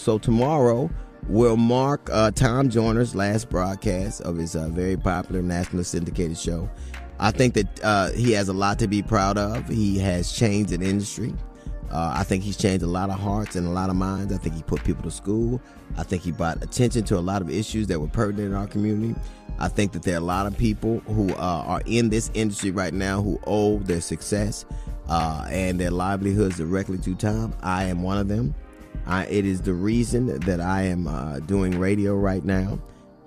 So tomorrow will mark uh, Tom Joyner's last broadcast of his uh, very popular national syndicated show. I think that uh, he has a lot to be proud of. He has changed an industry. Uh, I think he's changed a lot of hearts and a lot of minds. I think he put people to school. I think he brought attention to a lot of issues that were pertinent in our community. I think that there are a lot of people who uh, are in this industry right now who owe their success uh, and their livelihoods directly to Tom. I am one of them. I, it is the reason that I am uh, doing radio right now.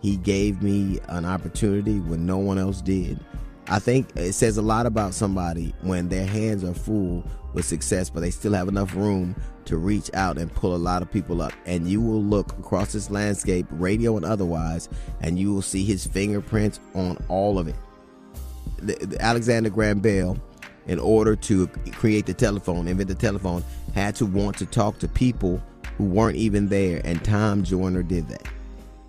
He gave me an opportunity when no one else did. I think it says a lot about somebody when their hands are full with success, but they still have enough room to reach out and pull a lot of people up. And you will look across this landscape, radio and otherwise, and you will see his fingerprints on all of it. The, the Alexander Graham Bell, in order to create the telephone, invent the telephone, had to want to talk to people who weren't even there, and Tom Joyner did that.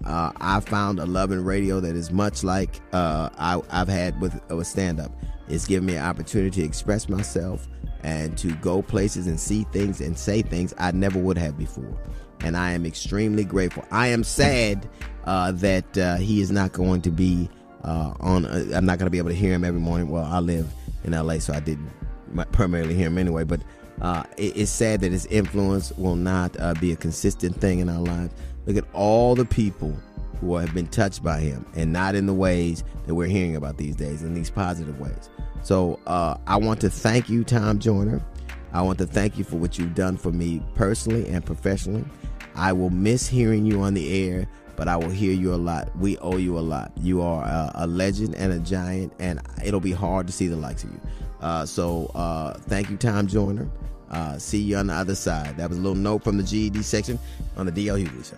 Uh, I found a love in radio that is much like uh, I, have had with, with stand up. It's given me an opportunity to express myself and to go places and see things and say things I never would have before. And I am extremely grateful. I am sad uh, that uh, he is not going to be uh, on, uh, I'm not going to be able to hear him every morning. Well, I live in LA, so I didn't primarily hear him anyway. But it, it's sad that his influence will not be a consistent thing in our lives. Look at all the people who have been touched by him and not in the ways that we're hearing about these days, in these positive ways. So uh, I want to thank you, Tom Joyner. I want to thank you for what you've done for me personally and professionally. I will miss hearing you on the air, but I will hear you a lot. We owe you a lot. You are a, a legend and a giant, and it'll be hard to see the likes of you. Uh, so uh, thank you, Tom Joyner. Uh, see you on the other side. That was a little note from the GED section on the DL Hughley Show.